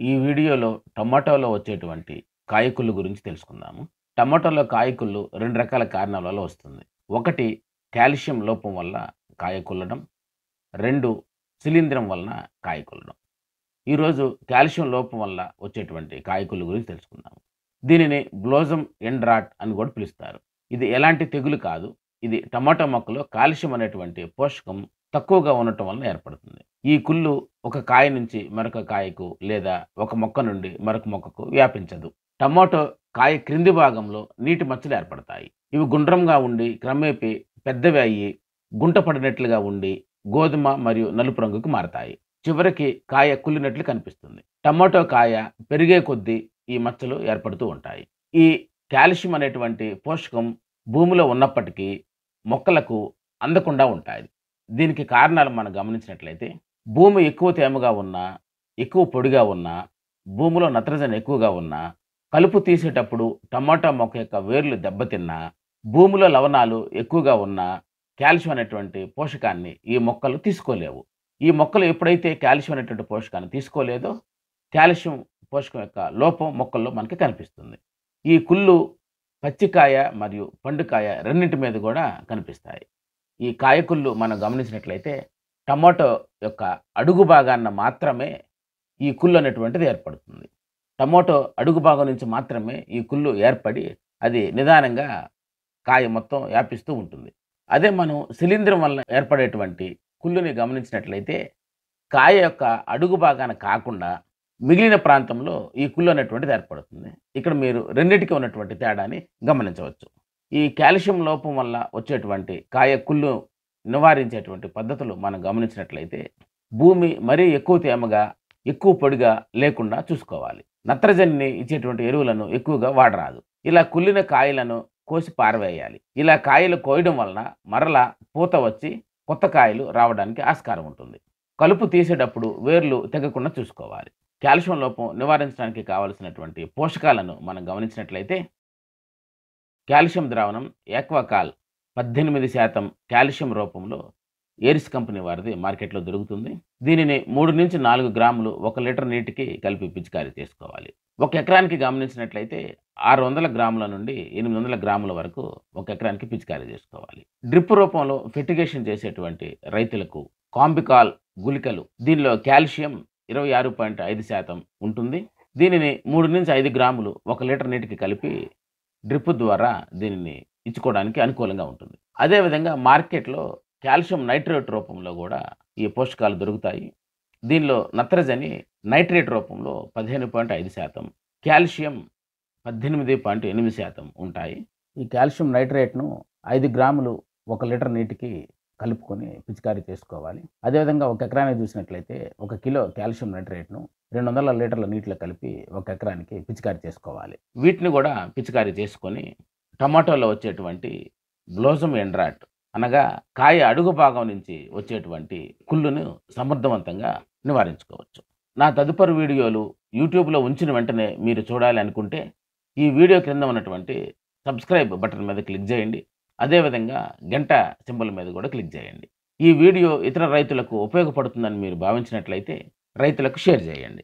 ఈ వీడియోలో టమాటోలో వచ్చేటువంటి కాయకుళ్ళు గురించి తెలుసుకుందాము. టమాటోలో కాయకుళ్ళు రెండు రకాల కారణాల వల్ల వస్తుంది. ఒకటి కాల్షియం లోపం వల్ల కాయకుల్లడం. రెండు శిలీంధ్రం వలన కాయకుల్లడం. ఈరోజు కాల్షియం లోపం వల్ల వచ్చేటువంటి కాయకుళ్ళు గురించి తెలుసుకుందాము. దీనిని బ్లోజం ఎండ్రాట్ అని కూడా పిలుస్తారు. ఇది ఎలాంటి తెగులు కాదు. ఇది టమాటో మొక్కలో కాల్షియం అనేటువంటి పోషకం తక్కువగా ఉండటం వలన ఏర్పడుతుంది. ఈ కుళ్ళు ఒక కాయ నుంచి మరొక కాయకు లేదా ఒక మొక్క నుండి మరొక మొక్కకు వ్యాపించదు. టమాటో కాయ క్రింది భాగంలో నీటి మచ్చలు ఏర్పడతాయి. ఇవి గుండ్రంగా ఉండి క్రమేపీ పెద్దవి అయ్యి గుంట పడినట్లుగా ఉండి గోధుమ మరియు నలుపు రంగుకు మారతాయి. చివరికి కాయ కుళ్ళినట్లు కనిపిస్తుంది. టమాటో కాయ పెరిగే కొద్దీ ఈ మచ్చలు ఏర్పడుతూ ఉంటాయి. ఈ కాల్షియం అనేటువంటి పోషకం భూమిలో ఉన్నప్పటికీ మొక్కలకు అందకుండా ఉంటాయి. దీనికి కారణాలు మనం గమనించినట్లయితే భూమి ఎక్కువ తేమగా ఉన్నా ఎక్కువ పొడిగా ఉన్నా భూమిలో నత్రజని ఎక్కువగా ఉన్నా కలుపు తీసేటప్పుడు టమాటా మొక్క యొక్క వేర్లు దెబ్బతిన్నా భూమిలో లవణాలు ఎక్కువగా ఉన్నా కాల్షియం అనేటువంటి పోషకాన్ని ఈ మొక్కలు తీసుకోలేవు. ఈ మొక్కలు ఎప్పుడైతే కాల్షియం అనేటువంటి పోషకాన్ని తీసుకోలేదో కాల్షియం పోషకం యొక్క లోపం మొక్కల్లో మనకి కనిపిస్తుంది. ఈ కుళ్ళు పచ్చికాయ మరియు పండుకాయ రెండింటి మీద కూడా కనిపిస్తాయి. ఈ కాయకుళ్ళు మనం గమనించినట్లయితే టమాటో యొక్క అడుగు భాగాన్న మాత్రమే ఈ కుళ్ళు అనేటువంటిది ఏర్పడుతుంది. టమాటో అడుగు భాగం నుంచి మాత్రమే ఈ కుళ్ళు ఏర్పడి అది నిదానంగా కాయ మొత్తం వ్యాపిస్తూ ఉంటుంది. అదే మనం శిలీంధ్రం వల్ల ఏర్పడేటువంటి కుళ్ళుని గమనించినట్లయితే కాయ యొక్క అడుగు భాగాన కాకుండా మిగిలిన ప్రాంతంలో ఈ కుళ్ళు అనేటువంటిది ఏర్పడుతుంది. ఇక్కడ మీరు రెండింటికి ఉన్నటువంటి తేడాని గమనించవచ్చు. ఈ కాల్షియం లోపం వల్ల వచ్చేటువంటి కాయ కుళ్ళు నివారించేటువంటి పద్ధతులు మనం గమనించినట్లయితే భూమి మరీ ఎక్కువ తేమగా ఎక్కువ పొడిగా లేకుండా చూసుకోవాలి. నత్రజనిని ఇచ్చేటువంటి ఎరువులను ఎక్కువగా వాడరాదు. ఇలా కుళ్ళిన కాయలను కోసి పారవేయాలి. ఇలా కాయలు కోయడం వలన మరలా పూత వచ్చి కొత్త కాయలు రావడానికి ఆస్కారం ఉంటుంది. కలుపు తీసేటప్పుడు వేర్లు తెగకుండా చూసుకోవాలి. కాల్షియం లోపం నివారించడానికి కావలసినటువంటి పోషకాలను మనం గమనించినట్లయితే కాల్షియం ద్రావణం ఏక్వాకాల్ పద్దెనిమిది శాతం కాల్షియం రూపంలో ఏరిస్ కంపెనీ వారిది మార్కెట్లో దొరుకుతుంది. దీనిని మూడు నుంచి నాలుగు గ్రాములు ఒక లీటర్ నీటికి కలిపి పిచికారీ చేసుకోవాలి. ఒక ఎకరానికి గమనించినట్లయితే ఆరు వందల గ్రాముల నుండి ఎనిమిది వందల గ్రాముల వరకు ఒక ఎకరానికి పిచికారీ చేసుకోవాలి. డ్రిప్ రూపంలో ఫెర్టిగేషన్ చేసేటువంటి రైతులకు కాంబికాల్ గుళికలు దీనిలో కాల్షియం ఇరవై ఆరు పాయింట్ ఐదు శాతం ఉంటుంది. దీనిని మూడు నుంచి ఐదు గ్రాములు ఒక లీటర్ నీటికి కలిపి డ్రిప్ ద్వారా దీనిని ఇచ్చుకోవడానికి అనుకూలంగా ఉంటుంది. అదేవిధంగా మార్కెట్లో కాల్షియం నైట్రేట్ రూపంలో కూడా ఈ పోషకాలు దొరుకుతాయి. దీనిలో నత్రజని నైట్రేట్ రూపంలో పదిహేను పాయింట్ ఐదు శాతం కాల్షియం పద్దెనిమిది పాయింట్ ఎనిమిది శాతం ఉంటాయి. ఈ కాల్షియం నైట్రేట్ను ఐదు గ్రాములు ఒక లీటర్ నీటికి కలుపుకొని పిచికారీ చేసుకోవాలి. అదేవిధంగా ఒక ఎకరానికి చూసినట్లయితే ఒక కిలో కాల్షియం నైట్రేట్ను రెండు వందల లీటర్ల నీటిలో కలిపి ఒక ఎకరానికి పిచికారీ చేసుకోవాలి. వీటిని కూడా పిచికారీ చేసుకొని టమాటోలో వచ్చేటువంటి బ్లోజమ్ ఎండ్రాట్ అనగా కాయ అడుగు భాగం నుంచి వచ్చేటువంటి కుళ్ళును సమర్థవంతంగా నివారించుకోవచ్చు. నా తదుపరి వీడియోలు యూట్యూబ్లో ఉంచిన వెంటనే మీరు చూడాలి అనుకుంటే ఈ వీడియో క్రింద ఉన్నటువంటి సబ్స్క్రైబ్ బటన్ మీద క్లిక్ చేయండి. అదేవిధంగా గంట సింబల్ మీద కూడా క్లిక్ చేయండి. ఈ వీడియో ఇతర రైతులకు ఉపయోగపడుతుందని మీరు భావించినట్లయితే రైతులకు షేర్ చేయండి.